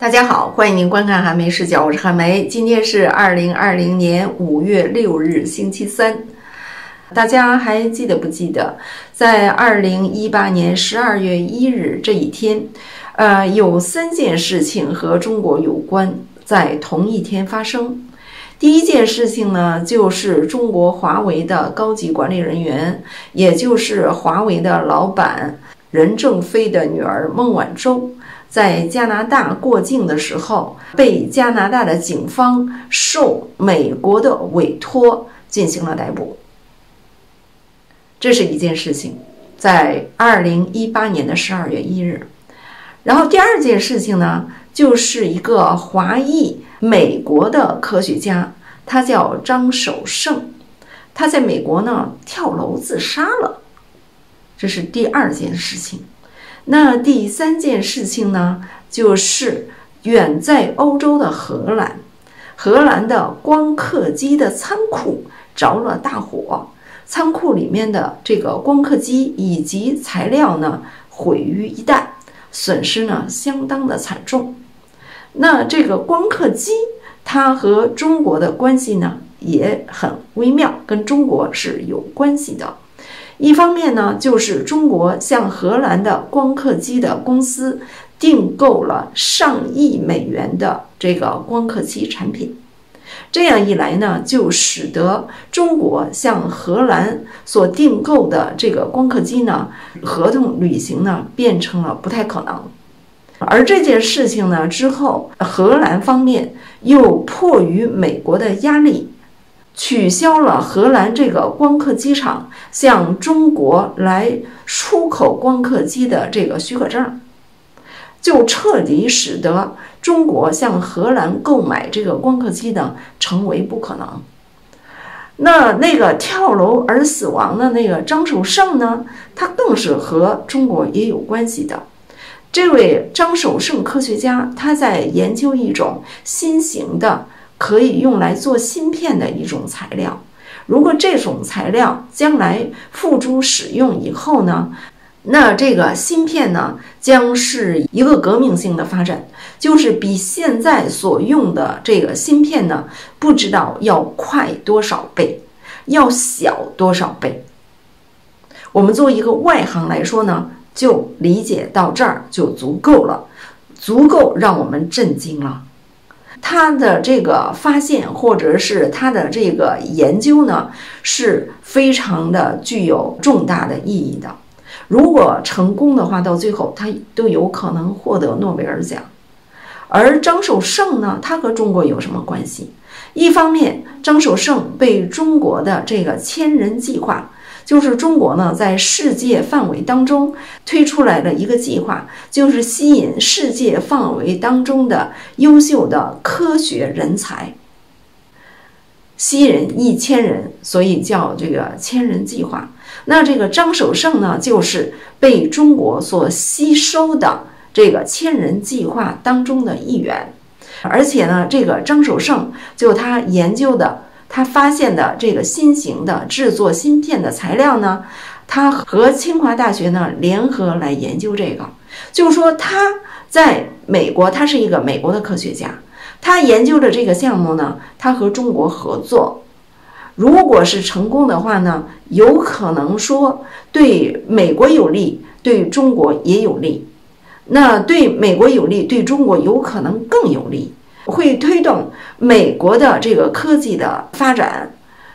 大家好，欢迎您观看韩梅视角，我是韩梅。今天是二零二零年五月六日，星期三。大家还记得不记得，在二零一八年十二月一日这一天，呃，有三件事情和中国有关，在同一天发生。第一件事情呢，就是中国华为的高级管理人员，也就是华为的老板任正非的女儿孟晚舟。在加拿大过境的时候，被加拿大的警方受美国的委托进行了逮捕。这是一件事情，在二零一八年的十二月一日。然后第二件事情呢，就是一个华裔美国的科学家，他叫张守胜，他在美国呢跳楼自杀了。这是第二件事情。那第三件事情呢，就是远在欧洲的荷兰，荷兰的光刻机的仓库着了大火，仓库里面的这个光刻机以及材料呢毁于一旦，损失呢相当的惨重。那这个光刻机它和中国的关系呢也很微妙，跟中国是有关系的。一方面呢，就是中国向荷兰的光刻机的公司订购了上亿美元的这个光刻机产品，这样一来呢，就使得中国向荷兰所订购的这个光刻机呢，合同履行呢变成了不太可能。而这件事情呢之后，荷兰方面又迫于美国的压力。取消了荷兰这个光刻机厂向中国来出口光刻机的这个许可证，就彻底使得中国向荷兰购买这个光刻机呢成为不可能。那那个跳楼而死亡的那个张守胜呢，他更是和中国也有关系的。这位张守胜科学家，他在研究一种新型的。可以用来做芯片的一种材料。如果这种材料将来付诸使用以后呢，那这个芯片呢将是一个革命性的发展，就是比现在所用的这个芯片呢，不知道要快多少倍，要小多少倍。我们作为一个外行来说呢，就理解到这儿就足够了，足够让我们震惊了。他的这个发现，或者是他的这个研究呢，是非常的具有重大的意义的。如果成功的话，到最后他都有可能获得诺贝尔奖。而张守胜呢，他和中国有什么关系？一方面，张守胜被中国的这个千人计划。就是中国呢，在世界范围当中推出来的一个计划，就是吸引世界范围当中的优秀的科学人才，吸引一千人，所以叫这个千人计划。那这个张守胜呢，就是被中国所吸收的这个千人计划当中的一员，而且呢，这个张守胜就他研究的。他发现的这个新型的制作芯片的材料呢，他和清华大学呢联合来研究这个，就是说他在美国，他是一个美国的科学家，他研究的这个项目呢，他和中国合作，如果是成功的话呢，有可能说对美国有利，对中国也有利，那对美国有利，对中国有可能更有利。会推动美国的这个科技的发展，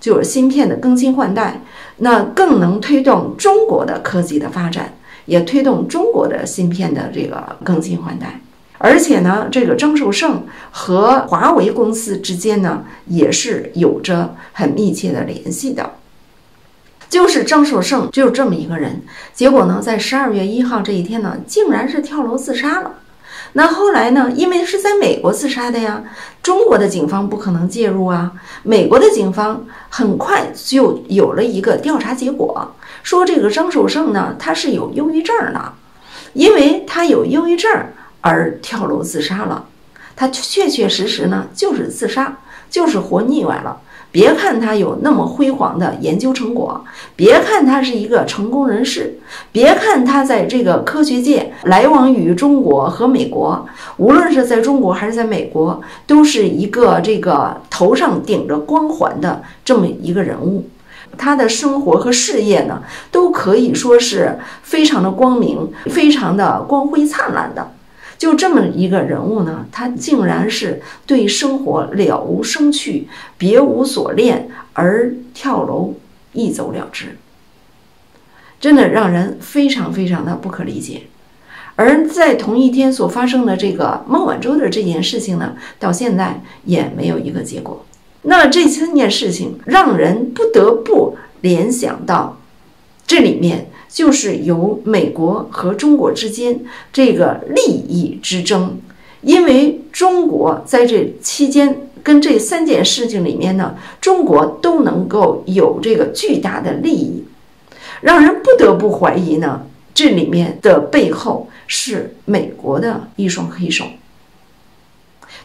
就是芯片的更新换代，那更能推动中国的科技的发展，也推动中国的芯片的这个更新换代。而且呢，这个张寿胜和华为公司之间呢，也是有着很密切的联系的。就是张寿胜就这么一个人，结果呢，在十二月一号这一天呢，竟然是跳楼自杀了。那后来呢？因为是在美国自杀的呀，中国的警方不可能介入啊。美国的警方很快就有了一个调查结果，说这个张守胜呢，他是有忧郁症的，因为他有忧郁症而跳楼自杀了。他确确实实呢就是自杀，就是活腻歪了。别看他有那么辉煌的研究成果，别看他是一个成功人士，别看他在这个科学界来往于中国和美国，无论是在中国还是在美国，都是一个这个头上顶着光环的这么一个人物。他的生活和事业呢，都可以说是非常的光明，非常的光辉灿烂的。就这么一个人物呢，他竟然是对生活了无生趣，别无所恋，而跳楼一走了之，真的让人非常非常的不可理解。而在同一天所发生的这个孟晚舟的这件事情呢，到现在也没有一个结果。那这三件事情让人不得不联想到，这里面。就是由美国和中国之间这个利益之争，因为中国在这期间跟这三件事情里面呢，中国都能够有这个巨大的利益，让人不得不怀疑呢，这里面的背后是美国的一双黑手。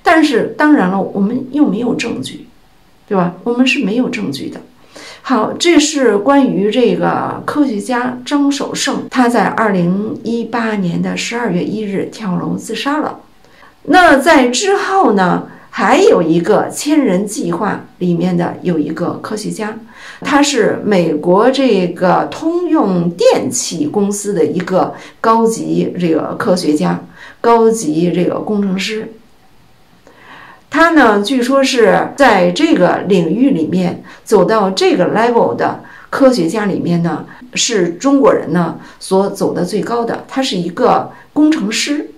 但是当然了，我们又没有证据，对吧？我们是没有证据的。好，这是关于这个科学家张守胜，他在二零一八年的十二月一日跳楼自杀了。那在之后呢，还有一个千人计划里面的有一个科学家，他是美国这个通用电气公司的一个高级这个科学家，高级这个工程师。他呢，据说是在这个领域里面走到这个 level 的科学家里面呢，是中国人呢所走的最高的。他是一个工程师，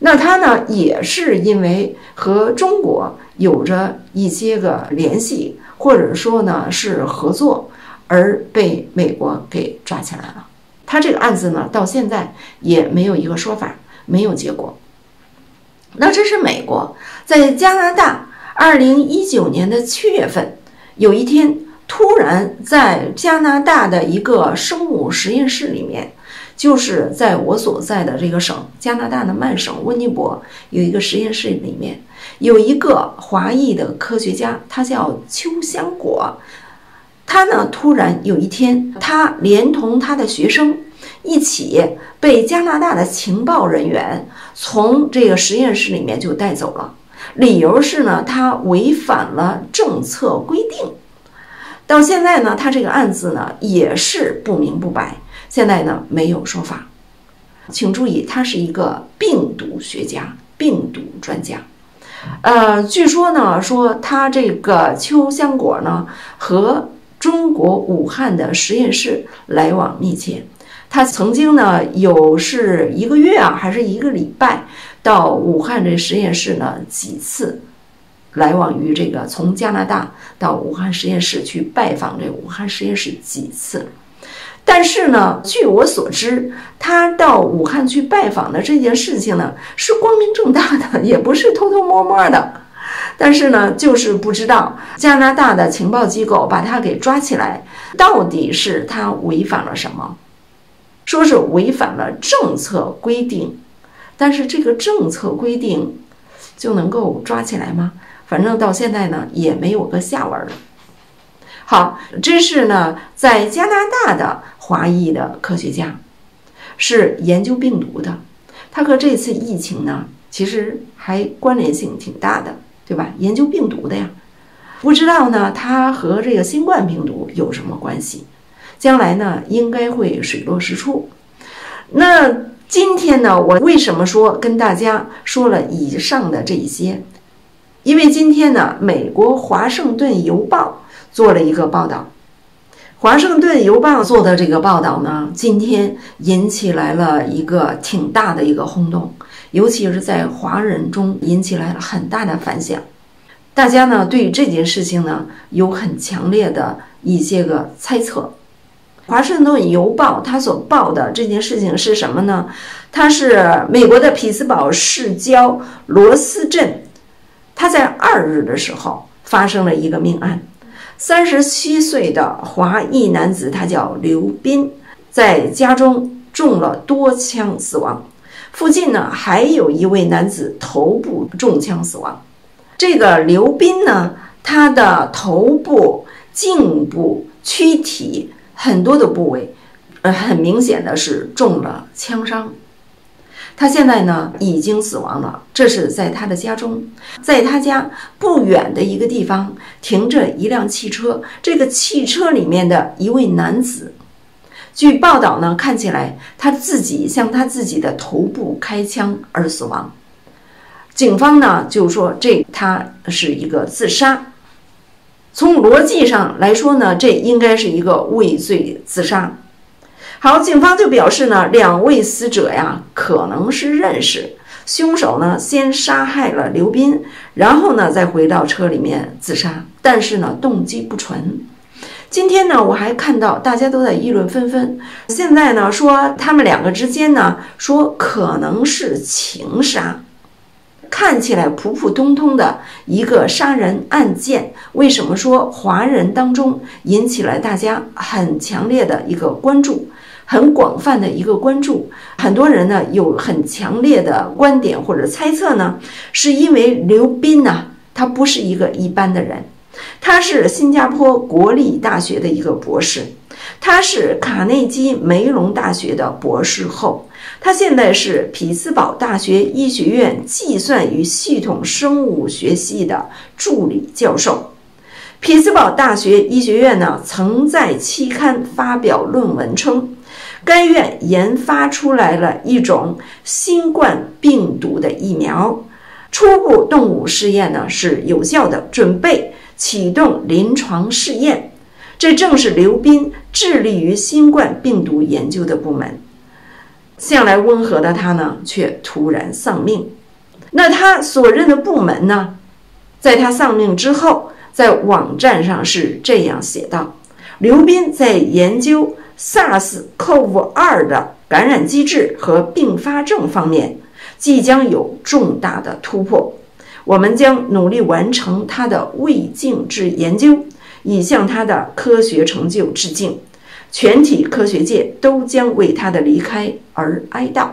那他呢也是因为和中国有着一些个联系，或者说呢是合作，而被美国给抓起来了。他这个案子呢，到现在也没有一个说法，没有结果。那这是美国，在加拿大，二零一九年的七月份，有一天突然在加拿大的一个生物实验室里面，就是在我所在的这个省加拿大的曼省温尼伯有一个实验室里面，有一个华裔的科学家，他叫邱香果，他呢突然有一天，他连同他的学生。一起被加拿大的情报人员从这个实验室里面就带走了，理由是呢，他违反了政策规定。到现在呢，他这个案子呢也是不明不白，现在呢没有说法。请注意，他是一个病毒学家、病毒专家。呃，据说呢，说他这个秋香果呢和中国武汉的实验室来往密切。他曾经呢，有是一个月啊，还是一个礼拜，到武汉这实验室呢几次，来往于这个从加拿大到武汉实验室去拜访这武汉实验室几次。但是呢，据我所知，他到武汉去拜访的这件事情呢，是光明正大的，也不是偷偷摸摸的。但是呢，就是不知道加拿大的情报机构把他给抓起来，到底是他违反了什么？说是违反了政策规定，但是这个政策规定就能够抓起来吗？反正到现在呢也没有个下文了。好，这是呢在加拿大的华裔的科学家，是研究病毒的，他和这次疫情呢其实还关联性挺大的，对吧？研究病毒的呀，不知道呢他和这个新冠病毒有什么关系？将来呢，应该会水落石出。那今天呢，我为什么说跟大家说了以上的这一些？因为今天呢，美国《华盛顿邮报》做了一个报道，《华盛顿邮报》做的这个报道呢，今天引起来了一个挺大的一个轰动，尤其是在华人中引起来了很大的反响。大家呢，对这件事情呢，有很强烈的一些个猜测。华盛顿邮报他所报的这件事情是什么呢？他是美国的匹兹堡市郊罗斯镇，他在二日的时候发生了一个命案，三十七岁的华裔男子，他叫刘斌，在家中中了多枪死亡。附近呢还有一位男子头部中枪死亡。这个刘斌呢，他的头部、颈部、躯体很多的部位，呃，很明显的是中了枪伤。他现在呢已经死亡了，这是在他的家中，在他家不远的一个地方停着一辆汽车，这个汽车里面的一位男子，据报道呢，看起来他自己向他自己的头部开枪而死亡。警方呢就说这他是一个自杀，从逻辑上来说呢，这应该是一个畏罪自杀。好，警方就表示呢，两位死者呀可能是认识，凶手呢先杀害了刘斌，然后呢再回到车里面自杀，但是呢动机不纯。今天呢我还看到大家都在议论纷纷，现在呢说他们两个之间呢说可能是情杀。看起来普普通通的一个杀人案件，为什么说华人当中引起了大家很强烈的一个关注，很广泛的一个关注？很多人呢有很强烈的观点或者猜测呢，是因为刘斌呢，他不是一个一般的人，他是新加坡国立大学的一个博士，他是卡内基梅隆大学的博士后。他现在是匹兹堡大学医学院计算与系统生物学系的助理教授。匹兹堡大学医学院呢，曾在期刊发表论文称，该院研发出来了一种新冠病毒的疫苗，初步动物试验呢是有效的，准备启动临床试验。这正是刘斌致力于新冠病毒研究的部门。向来温和的他呢，却突然丧命。那他所任的部门呢，在他丧命之后，在网站上是这样写道：刘斌在研究 SARS-CoV-2 的感染机制和并发症方面，即将有重大的突破。我们将努力完成他的未竟制研究，以向他的科学成就致敬。全体科学界都将为他的离开而哀悼，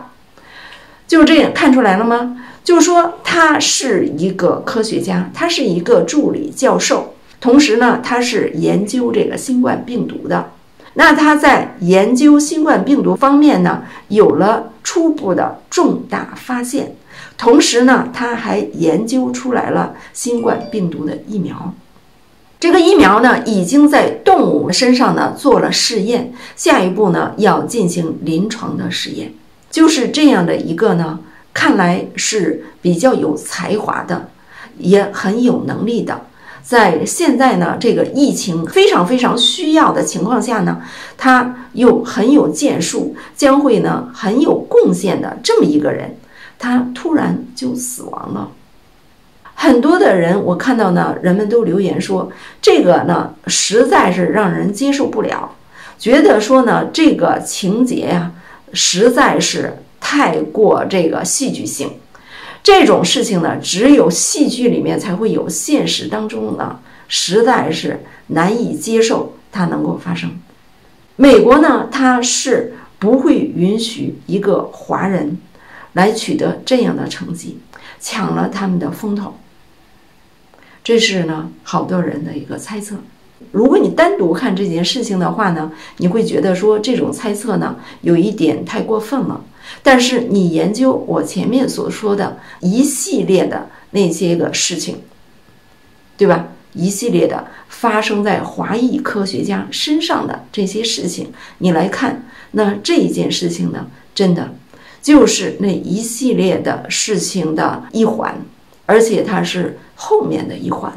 就这样看出来了吗？就是说他是一个科学家，他是一个助理教授，同时呢，他是研究这个新冠病毒的。那他在研究新冠病毒方面呢，有了初步的重大发现，同时呢，他还研究出来了新冠病毒的疫苗。这个疫苗呢，已经在动物身上呢做了试验，下一步呢要进行临床的试验。就是这样的一个呢，看来是比较有才华的，也很有能力的，在现在呢这个疫情非常非常需要的情况下呢，他又很有建树，将会呢很有贡献的这么一个人，他突然就死亡了。很多的人，我看到呢，人们都留言说，这个呢实在是让人接受不了，觉得说呢这个情节呀实在是太过这个戏剧性，这种事情呢只有戏剧里面才会有，现实当中呢实在是难以接受它能够发生。美国呢，它是不会允许一个华人来取得这样的成绩，抢了他们的风头。这是呢，好多人的一个猜测。如果你单独看这件事情的话呢，你会觉得说这种猜测呢有一点太过分了。但是你研究我前面所说的一系列的那些个事情，对吧？一系列的发生在华裔科学家身上的这些事情，你来看，那这一件事情呢，真的就是那一系列的事情的一环。而且它是后面的一环。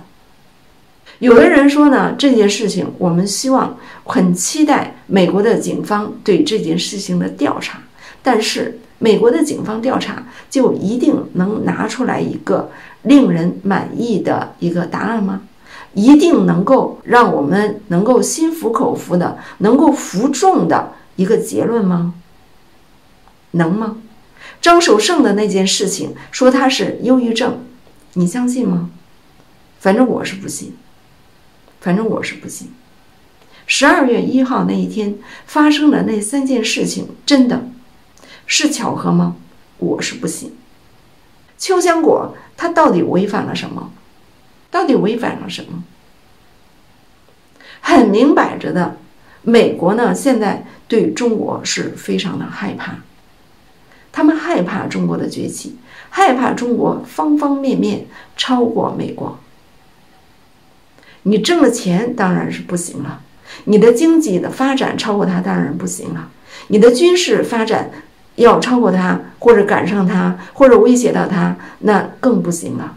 有的人说呢，这件事情我们希望很期待美国的警方对这件事情的调查，但是美国的警方调查就一定能拿出来一个令人满意的一个答案吗？一定能够让我们能够心服口服的、能够服众的一个结论吗？能吗？张守胜的那件事情说他是忧郁症。你相信吗？反正我是不信。反正我是不信。十二月一号那一天发生的那三件事情，真的是巧合吗？我是不信。秋香果它到底违反了什么？到底违反了什么？很明摆着的，美国呢现在对中国是非常的害怕，他们害怕中国的崛起，害怕中国方方面面超过美国。你挣了钱当然是不行了，你的经济的发展超过它当然不行了，你的军事发展要超过他或者赶上他或者威胁到他，那更不行了。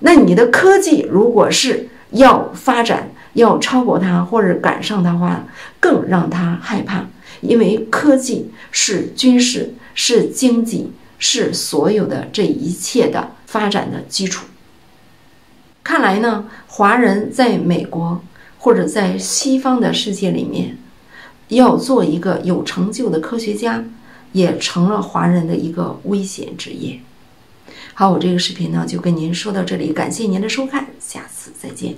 那你的科技如果是要发展，要超过他或者赶上他的话，更让他害怕，因为科技是军事、是经济、是所有的这一切的发展的基础。看来呢，华人在美国或者在西方的世界里面，要做一个有成就的科学家，也成了华人的一个危险职业。好，我这个视频呢就跟您说到这里，感谢您的收看，下次再见。